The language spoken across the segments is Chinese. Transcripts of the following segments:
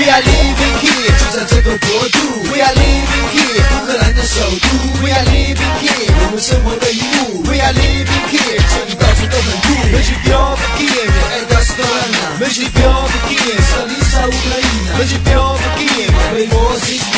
We are living here，就在这个国度。We are living here，乌克兰的首都。We are living here，我们生活的一幕。We are living here，这里到处都很酷。Będzie biały gier, Edda Stolana。Będzie biały gier, Stolica Ukraina。Będzie biały gier, 为我自己。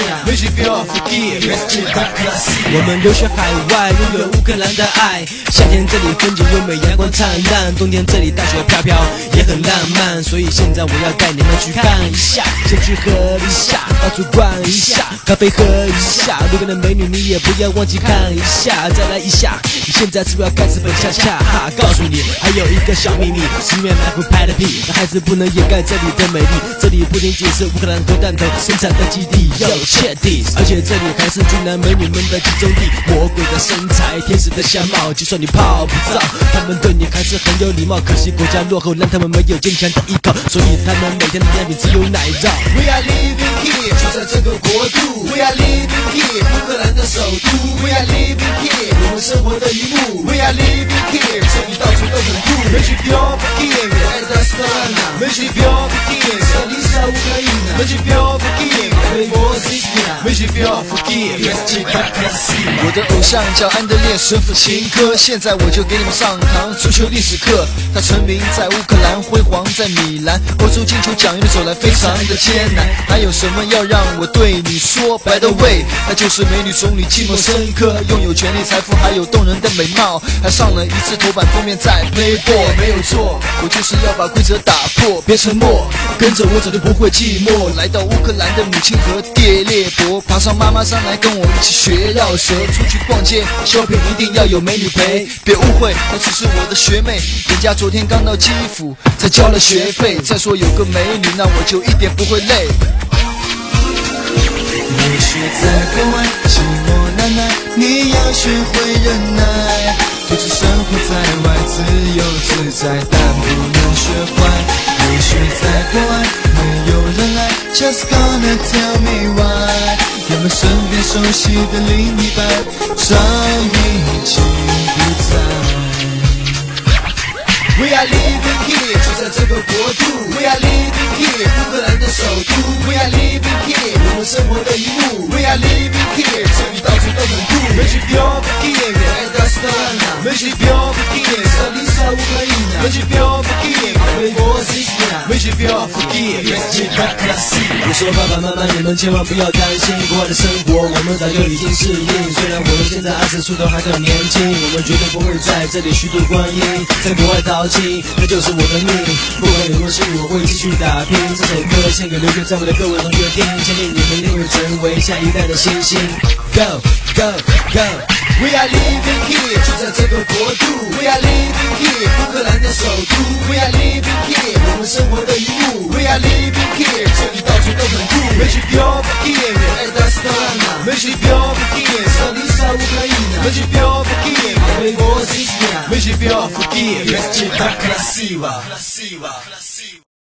我们留学海外，拥有乌克兰的爱。夏天这里风景优美，阳光灿烂；冬天这里大雪飘飘，也很浪漫。所以现在我要带你们去看一下，先去喝一下，到处逛一下，咖啡喝一下。路边的美女你也不要忘记看一下，再来一下。你现在是不是要开始蹦恰恰？哈，告诉你，还有一个小秘密，十面埋伏拍的屁，还是不能掩盖这里的美丽。这里不仅仅是乌克兰核弹头生产的基地，要而且这里还是俊男美女们的集中地。魔鬼的身材，天使的相貌，就算你泡不澡，他们对你还是很有礼貌。可惜国家落后，让他们没有坚强的依靠，所以他们每天的点饼只有奶酪。We are living here，就在这个国度。We are living here，乌克兰的首都。We are living here，我们生活的一幕。We are living here，这里到处都很酷。Myśli biowy Kiev, Eda Stolana Myśli biowy Kiev, canción. 我的偶像叫安德烈神父琴科，现在我就给你们上堂足球历史课。他成名在乌克兰，辉煌在米兰，欧洲金球奖一路走来非常的艰难。还有什么要让我对你说？By the way，他就是美女总理寂寞深刻，拥有权力、财富，还有动人的美貌，还上了一次头版封面在 Playboy。没有错，我就是要把规则打破，别沉默，跟着我走就不会寂寞。来到乌克兰的母亲河猎猎伯，爬上妈妈上来跟我一起学绕舌，出去逛街 shopping 一定要有美女陪，别误会，她只是我的学妹，人家昨天刚到基辅，才交了学费。再说有个美女，那我就一点不会累。也许在国外寂寞难耐，你要学会忍耐。独自生活在外，自由自在，但不能学坏。也许在国外没有人爱，Just gonna tell me why。人们身边熟悉的另一半，早已经不在。We are living here，就在这个国度。We are living here，乌克兰的首都。We are living here，我们生活的一幕。We are living here，这里到处都很酷。Myśli biowy Kiev, Eda Stolana Myśli biowy Kiev, stolica Ukraina Myśli biowy Kiev, Wojwoziznia Myśli biowy Kiev, jest czyta klasy 我说爸爸妈妈，你们千万不要担心，国外的生活我们早就已经适应。虽然我们现在二十出头还很年轻，我们绝对不会在这里虚度光阴，在国外淘气，那就是我的命。不管有多辛苦，我会继续打拼。这首歌献给留学在外的各位同学听，相信你们一定会成为下一代的星星。Go go go！We are living here，就在这个国度。We are living here，乌克兰的首都。We are living here，我们生活的 Mas de pior do que eu Mas de pior do de pior do que eu Mas de pior